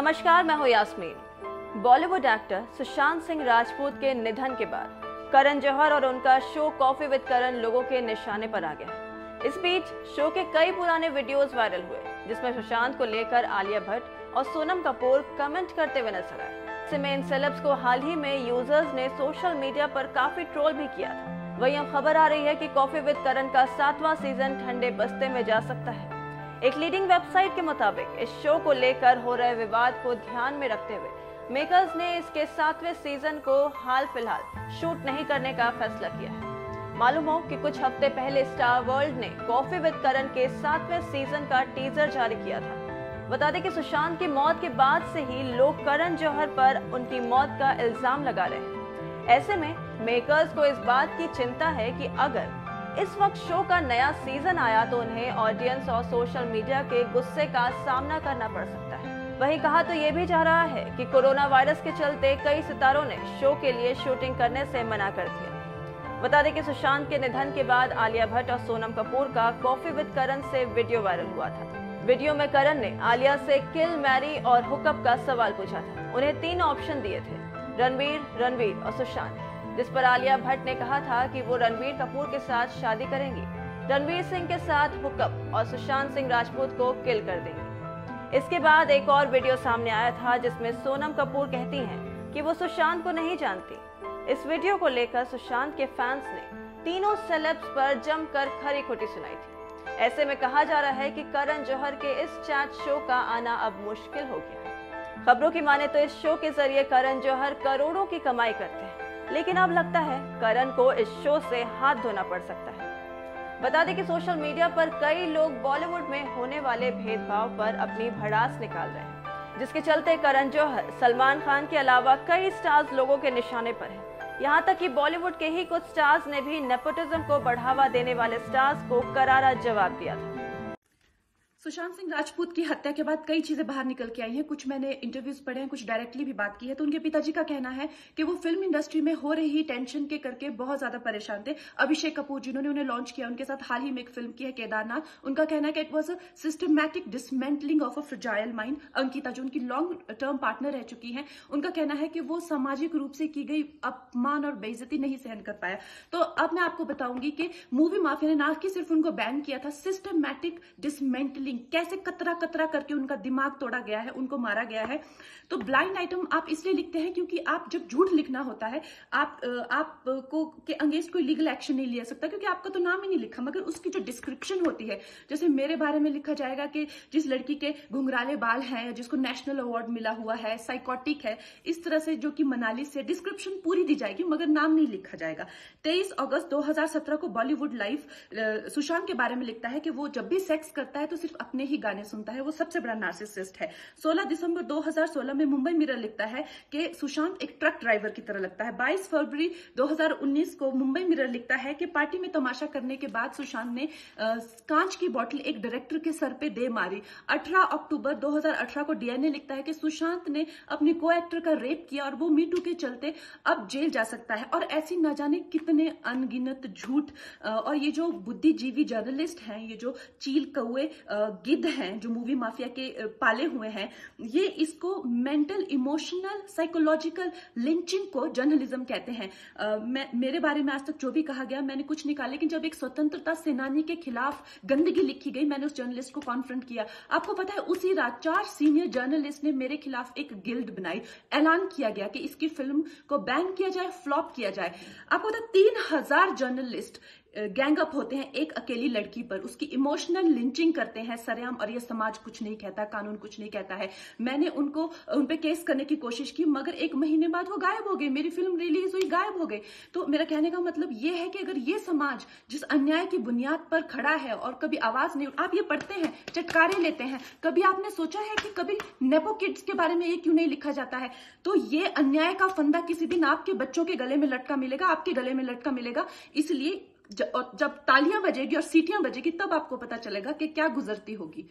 नमस्कार, मैं हूँ यास्मीन। बॉलीवुड एक्टर सुशांत सिंह राजपूत के निधन के बाद करण जौहर और उनका शो कॉफ़ी विद करण लोगों के निशाने पर आ गया इस बीच शो के कई पुराने वीडियोस वायरल हुए, जिसमें सुशांत को लेकर आलिया भट्ट और सोनम कपूर कमेंट करते हुए नज़र आए। इन सेलेब्स को हाल ही में यूज़र्स ने सोशल मीडिया पर काफ़ी ट्रोल भी किया था। वहीं अब खबर आ रही है कि कॉफ़ी विद करण का सातवां सीज़न ठंडे बस्ते में जा सकता है। एक लीडिंग वेबसाइट के मुताबिक, इस शो को लेकर हो रहे विवाद को ध्यान में रखते हुए मेकर्स ने इसके सातवें सीज़न को हाल फ़िलहाल शूट नहीं करने का फैसला किया है। मालूम हो कि कुछ हफ़्ते पहले स्टार वर्ल्ड ने कॉफ़ी विद करण के सातवें सीज़न का टीजर जारी किया था। बता दें कि सुशांत की मौत के बाद से ही लोग करण जौहर पर उनकी मौत का इल्ज़ाम लगा रहे हैं। ऐसे में मेकर्स को इस बात की चिंता है कि अगर इस वक्त शो का नया सीज़न आया तो उन्हें ऑडियंस और सोशल मीडिया के गुस्से का सामना करना पड़ सकता है। वही कहा तो ये भी जा रहा है कि कोरोना वायरस के चलते कई सितारों ने शो के लिए शूटिंग करने से मना कर दिया। बता दें कि सुशांत के निधन के बाद आलिया भट्ट और सोनम कपूर का कॉफ़ी विद करण से वीडियो वायरल हुआ था। वीडियो में करण ने आलिया से किल मैरी और हुकअप का सवाल पूछा था। उन्हें तीन ऑप्शन दिए थे, रणवीर रणवीर और सुशांत। जिस पर आलिया भट्ट ने कहा था कि वो रणवीर कपूर के साथ शादी करेंगी। रणवीर सिंह के साथ हुकअप और सुशांत सिंह राजपूत को किल कर देंगी। इसके बाद एक और वीडियो सामने आया था जिसमें सोनम कपूर कहती हैं कि वो सुशांत को नहीं जानती। इस वीडियो को लेकर सुशांत के फैंस ने तीनों सेलेब्स पर जमकर खरी खोटी सुनाई थी। ऐसे में कहा जा रहा है कि करण जौहर के इस चैट शो का आना अब मुश्किल हो गया खबरों की माने तो इस शो के ज़रिए करण जौहर करोड़ों की कमाई करते हैं। लेकिन अब लगता है करण को इस शो से हाथ धोना पड़ सकता है। बता दें कि सोशल मीडिया पर कई लोग बॉलीवुड में होने वाले भेदभाव पर अपनी भड़ास निकाल रहे हैं, जिसके चलते करण जौहर सलमान खान के अलावा कई स्टार्स लोगों के निशाने पर हैं। यहाँ तक कि बॉलीवुड के ही कुछ स्टार्स ने भी नेपोटिज्म को बढ़ावा देने वाले स्टार्स को करारा जवाब दिया था। सुशांत सिंह राजपूत की हत्या के बाद कई चीज़ें बाहर निकल के आई हैं। कुछ मैंने इंटरव्यूज़ पढ़े हैं, कुछ डायरेक्टली भी बात की है। तो उनके पिताजी का कहना है कि वो फ़िल्म इंडस्ट्री में हो रही टेंशन के करके बहुत ज़्यादा परेशान थे। अभिषेक कपूर जिन्होंने उन्हें लॉन्च किया, उनके साथ हाल ही में एक फ़िल्म की है, केदारनाथ। उनका कहना है कि it was a systematic dismantling of a fragile mind Ankita जो, उनकी लॉन्ग टर्म पार्टनर रह चुकी है। उनका कहना है कि वो सामाजिक रूप से की गई अपमान और बेइज्जती नहीं सहन कर पाया। तो अब मैं आपको बताऊँगी कि मूवी माफिया ने ना कि सिर्फ़ उनको बैन किया था सिस्टमैटिक डिसमेंटलिंग कैसे कतरा कतरा करके उनका दिमाग तोड़ा गया है, उनको मारा गया है। तो ब्लाइंड आइटम आप इसलिए लिखते हैं क्योंकि आप जब झूठ लिखना होता है, आप आप को के अंगेंस्ट कोई लीगल एक्शन नहीं लिया सकता क्योंकि आपका तो नाम ही नहीं लिखा, मगर उसकी जो डिस्क्रिप्शन होती है, जैसे मेरे बारे में लिखा जाएगा कि जिस लड़की के घुंघराले बाल हैं जिसको नेशनल अवार्ड मिला हुआ है साइकोटिक है, इस तरह से जो कि मनाली से डिस्क्रिप्शन पूरी दी जाएगी, मगर नाम नहीं लिखा जाएगा। तेईस अगस्त दो हज़ार सत्रह को बॉलीवुड लाइफ सुशांत के बारे में लिखता है कि वो जब भी सेक्स करता है तो सिर्फ़ अपने ही गाने सुनता है, वो सबसे बड़ा नार्सिसिस्ट है। 16 दिसंबर 2016 में मुंबई मिरर लिखता है कि सुशांत एक ट्रक ड्राइवर की तरह लगता है। 22 फरवरी 2019 को मुंबई मिरर लिखता है कि पार्टी में तमाशा करने के बाद सुशांत ने कांच की बोतल एक डायरेक्टर के सर पे दे मारी। 18 अक्टूबर 2018 को डीएनए लिखता है कि सुशांत ने अपने को एक्टर का रेप किया और वो मीटू के चलते अब जेल जा सकता है। और ऐसी न जाने कितने अनगिनत झूठ और ये जो बुद्धिजीवी जर्नलिस्ट हैं, ये जो चील कौए गिद्ध हैं, जो मूवी माफिया के पाले हुए हैं, ये इसको मेंटल इमोशनल साइकोलॉजिकल लिंचिंग को जर्नलिज्म कहते हैं। मेरे बारे में आज तक जो भी कहा गया, मैंने कुछ नहीं कहा लेकिन जब एक स्वतंत्रता सेनानी के खिलाफ गंदगी लिखी गई, मैंने उस जर्नलिस्ट को कॉन्फ्रेंट किया। आपको पता है, उसी रात चार सीनियर जर्नलिस्ट ने मेरे खिलाफ एक गिल्ड बनाई। ऐलान किया गया कि इसकी फ़िल्म को बैन किया जाए फ्लॉप किया जाए। आपको पता तीन हज़ार जर्नलिस्ट गैंग अप होते हैं एक अकेली लड़की पर। उसकी इमोशनल लिंचिंग करते हैं सरेआम और ये समाज कुछ नहीं कहता, कानून कुछ नहीं कहता है। मैंने उनको उन पे केस करने की कोशिश की, मगर एक महीने बाद वो गायब हो गए। मेरी फ़िल्म रिलीज़ हुई, गायब हो गई तो मेरा कहने का मतलब ये है कि अगर ये समाज जिस अन्याय की बुनियाद पर खड़ा है और कभी आवाज़ नहीं आप ये पढ़ते हैं, चटकारे लेते हैं। कभी आपने सोचा है कि कभी नेपो किड्स के बारे में ये क्यों नहीं लिखा जाता है? तो ये अन्याय का फंदा किसी दिन आपके बच्चों के गले में लटका मिलेगा, आपके गले में लटका मिलेगा। इसलिए जब तालियाँ बजेगी और सीटियाँ बजेगी तब आपको पता चलेगा कि क्या गुजरती होगी।